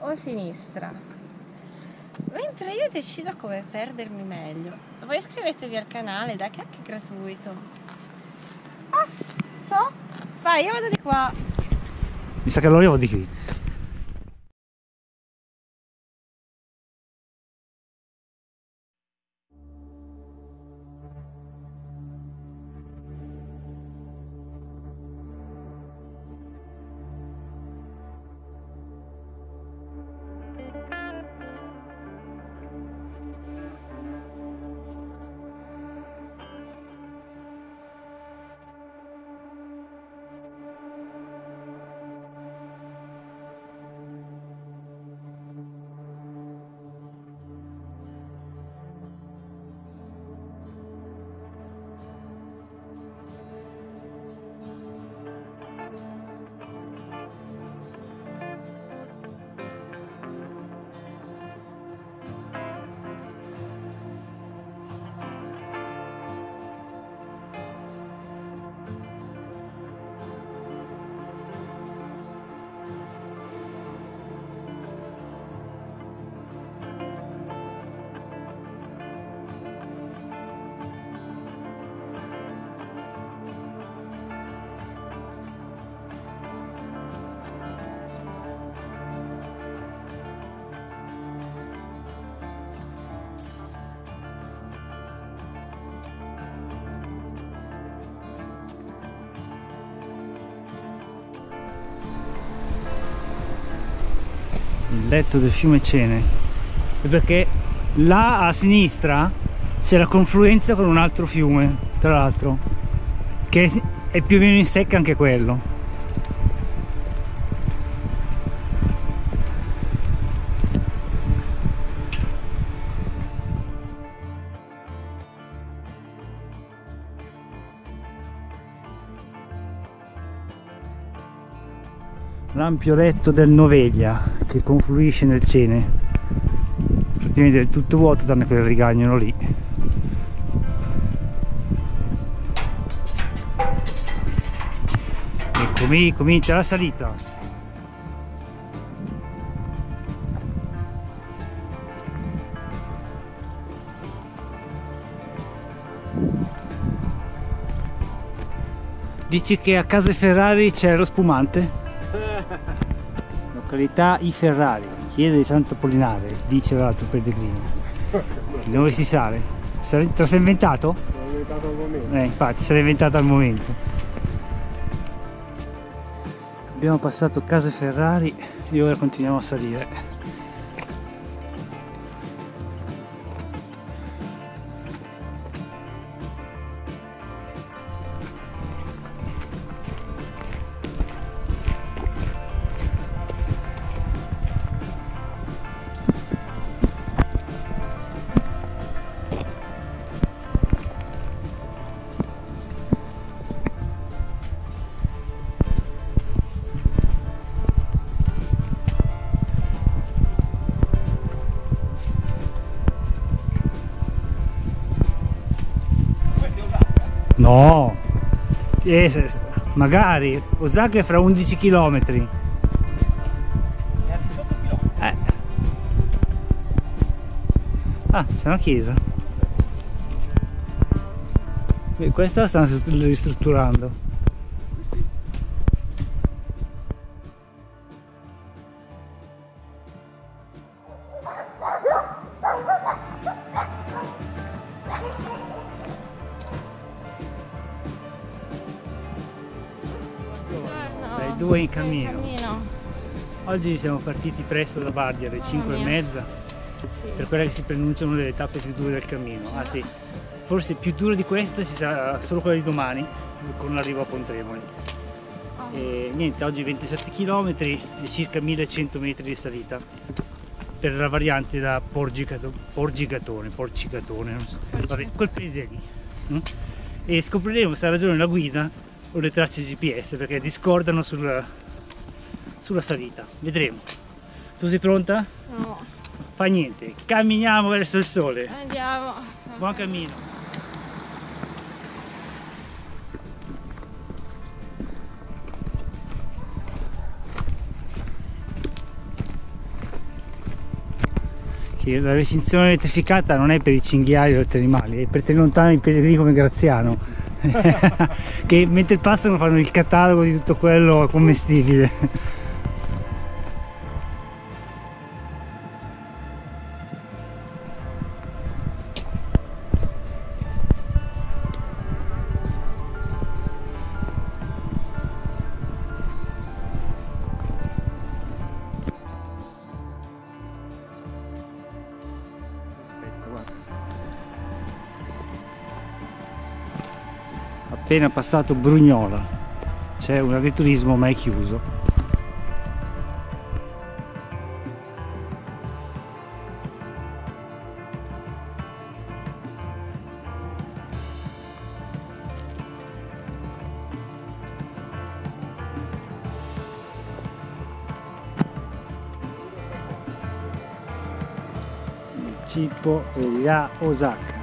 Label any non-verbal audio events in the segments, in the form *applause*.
o sinistra? Mentre io decido come perdermi meglio. Voi iscrivetevi al canale, dai che è anche gratuito. Ah, so? Vai, io vado di qua. Mi sa che allora io vado di qui. Il letto del fiume Cene è perché là a sinistra c'è la confluenza con un altro fiume tra l'altro che è più o meno in secca anche quello l'ampio letto del Noveglia che confluisce nel Cene. Praticamente è tutto vuoto tranne quel rigagnolo lì. E comincia la salita. Dici che a casa Ferrari c'è lo spumante? Località I Ferrari, chiesa di Santo Pollinare, dice l'altro pellegrino. Dove si sale? Te lo sei inventato? L'ho inventato al momento. Eh, infatti, se l'hai inventato al momento. Abbiamo passato casa Ferrari e ora continuiamo a salire. No, eh, magari Osaka è fra 11 km. Eh. Ah, c'è una chiesa. Questa la stanno ristrutturando. Due in cammino. cammino. Oggi siamo partiti presto da Bardi alle 5 e mezza Sì. per quella che si preannuncia una delle tappe più dure del cammino. Anzi, forse più dura di questa ci sarà solo quella di domani con l'arrivo a Pontremoli. Oh. E niente, oggi 27 km e circa 1100 metri di salita per la variante da Porgigato- Porgigatone, Porcigatone, non so, vabbè, quel paese lì. no? E scopriremo se ha ragione la guida o le tracce GPS perché discordano sulla, sulla salita. Vedremo. Tu sei pronta? No, Fa niente, camminiamo verso il sole. andiamo. Buon cammino. la recinzione elettrificata non è per i cinghiali o altri animali, è per tenere lontano i pellegrini come Graziano, *laughs* che mentre passano fanno il catalogo di tutto quello commestibile. Aspetta, guarda. Appena passato Brugnola, c'è un agriturismo mai chiuso. Cipo Elia Osaka.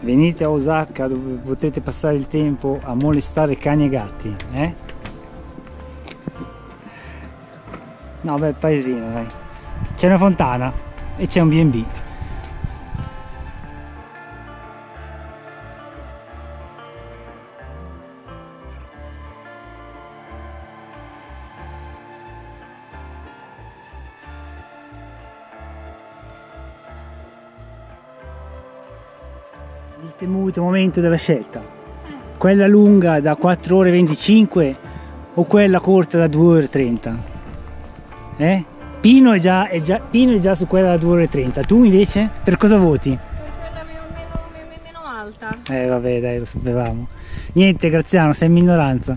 Venite a Osaka dove potete passare il tempo a molestare cani e gatti, eh? No, beh, paesino, dai. C'è una fontana e c'è un B&B. Temuto momento della scelta. Quella lunga da 4 ore e 25 o quella corta da 2 ore e 30? Eh? Pino è già, è già- Pino è già su quella da 2 ore e 30. Tu invece per cosa voti? Per quella meno, meno- meno- meno alta. Eh vabbè dai lo sapevamo. Niente Graziano, sei in minoranza.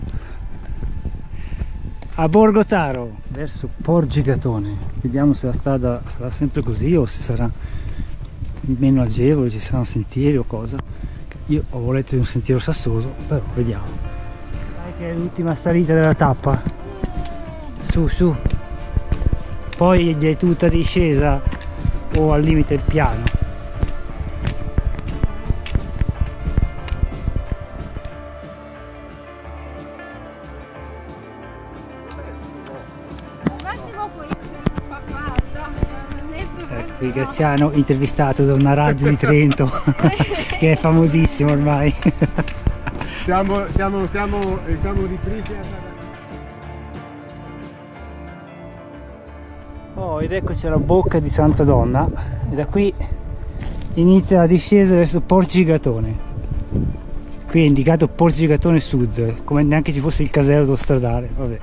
A Borgo Taro, verso Porgigatone. Vediamo se la strada sarà sempre così o se sarà meno agevole, ci saranno sentieri o cosa. Io ho voluto di un sentiero sassoso, però vediamo. Dai che è l'ultima salita della tappa. Su, su. Poi è tutta discesa o al limite piano. Qui Graziano intervistato da una radio di Trento *laughs* che è famosissimo ormai. Siamo, siamo, siamo, eh, siamo ripresi a Oh, ed eccoci alla bocca di Santa Donna e da qui inizia la discesa verso Porcigatone. Qui è indicato Porcigatone Sud, come neanche ci fosse il casello autostradale. Vabbè.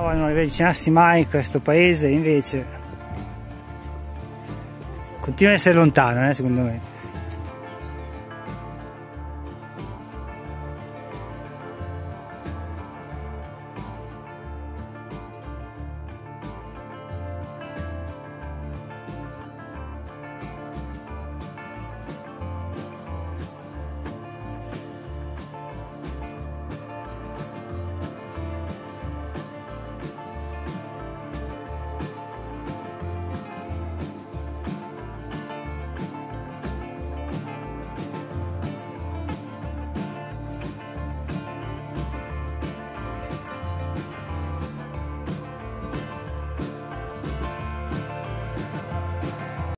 Non avvicinarsi mai questo paese, invece continua ad essere lontano, eh, secondo me.